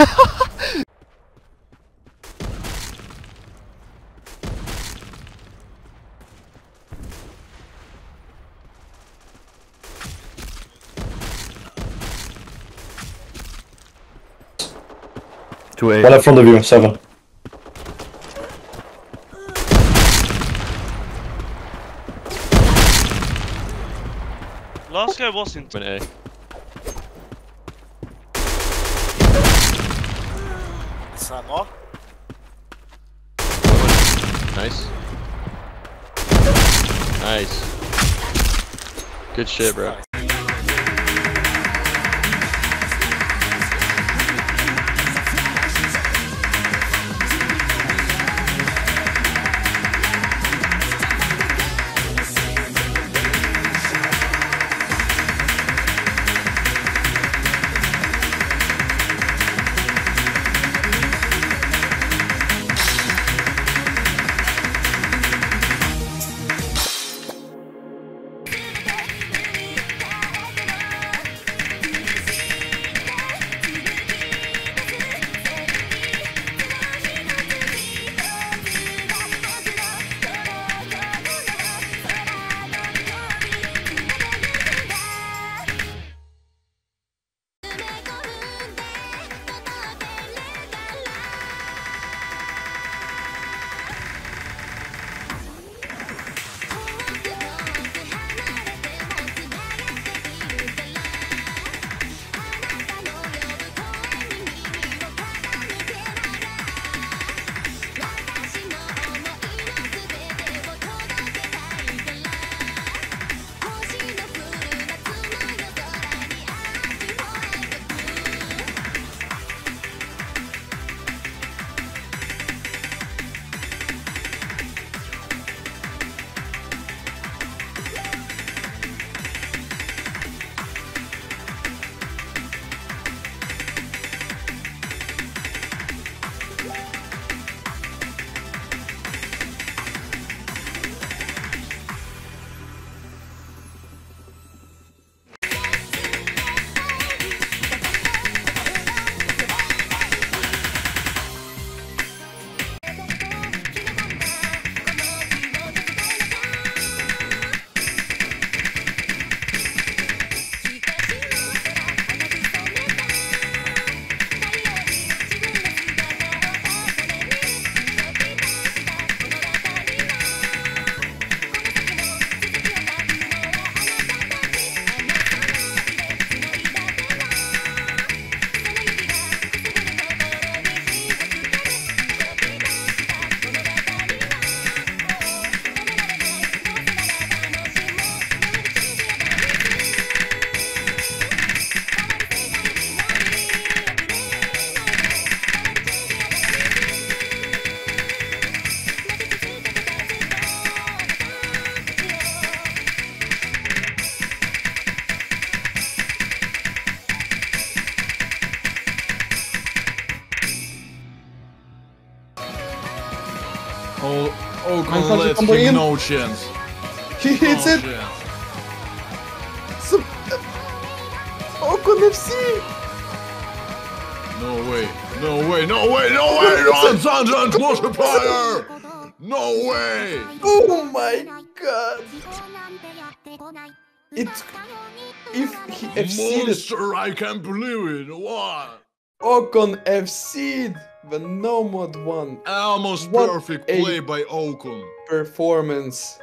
Two A. One in front of you, seven. Last guy was in. One A. Samma. Nice. Nice. Good shit, bro. Oh, oh, let's give no chance. He No hits it! chance. Some... Ocon FC! No way. No way. No way. No way. Run, Sandra, multiplier. No way. Oh my god! It... If he FC'd Monster, I can't believe it. What? Ocon FC'd the No Mod 1 Almost What perfect play by Ocon. performance.